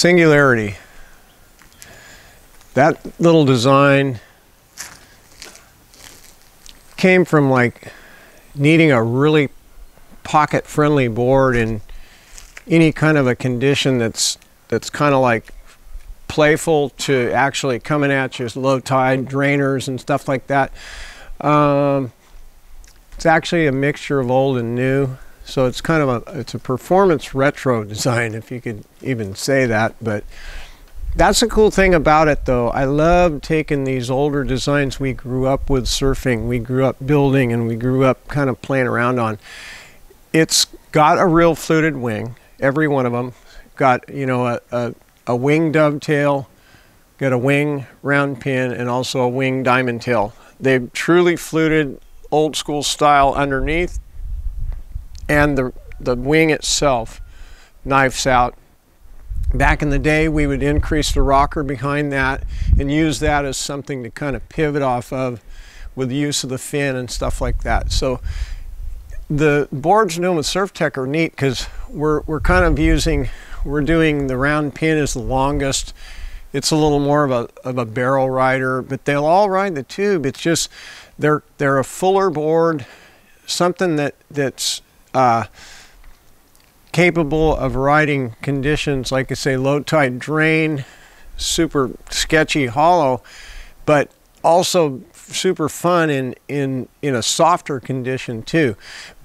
Singularity. That little design came from like needing a really pocket friendly board in any kind of a condition that's that's kind of like playful to actually coming at you as low tide drainers and stuff like that. Um, it's actually a mixture of old and new. So it's kind of a it's a performance retro design if you could even say that, but that's the cool thing about it though. I love taking these older designs we grew up with surfing, we grew up building and we grew up kind of playing around on. It's got a real fluted wing, every one of them. Got, you know, a, a, a wing dovetail, got a wing round pin and also a wing diamond tail. They've truly fluted old school style underneath and the, the wing itself knifes out. Back in the day, we would increase the rocker behind that and use that as something to kind of pivot off of with the use of the fin and stuff like that. So the boards doing with Surftech are neat because we're, we're kind of using, we're doing the round pin as the longest. It's a little more of a, of a barrel rider, but they'll all ride the tube. It's just, they're, they're a fuller board, something that, that's uh, capable of riding conditions like I say low tide drain, super sketchy hollow, but also super fun in in in a softer condition too.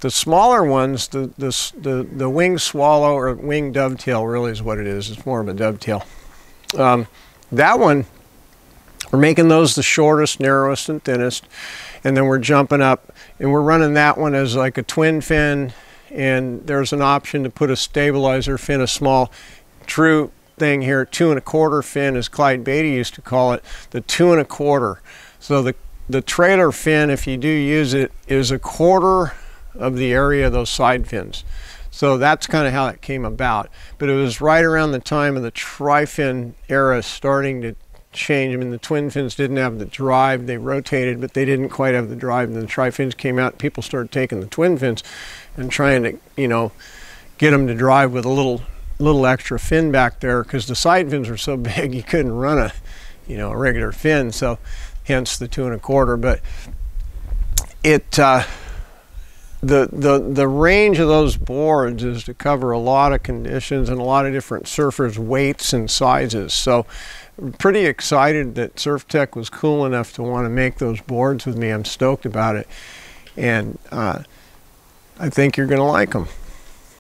The smaller ones, the the the, the wing swallow or wing dovetail really is what it is. It's more of a dovetail. Um, that one, we're making those the shortest, narrowest, and thinnest, and then we're jumping up and we're running that one as like a twin fin and there's an option to put a stabilizer fin, a small true thing here, two and a quarter fin as Clyde Beatty used to call it, the two and a quarter. So the, the trailer fin, if you do use it, is a quarter of the area of those side fins. So that's kind of how it came about. But it was right around the time of the tri-fin era starting to change. I mean, the twin fins didn't have the drive. They rotated, but they didn't quite have the drive. And the tri-fins came out. People started taking the twin fins and trying to, you know, get them to drive with a little little extra fin back there because the side fins were so big you couldn't run a, you know, a regular fin. So hence the two and a quarter. But it, uh, the, the, the range of those boards is to cover a lot of conditions and a lot of different surfers' weights and sizes. So pretty excited that Surftech was cool enough to want to make those boards with me. I'm stoked about it. And uh, I think you're going to like them.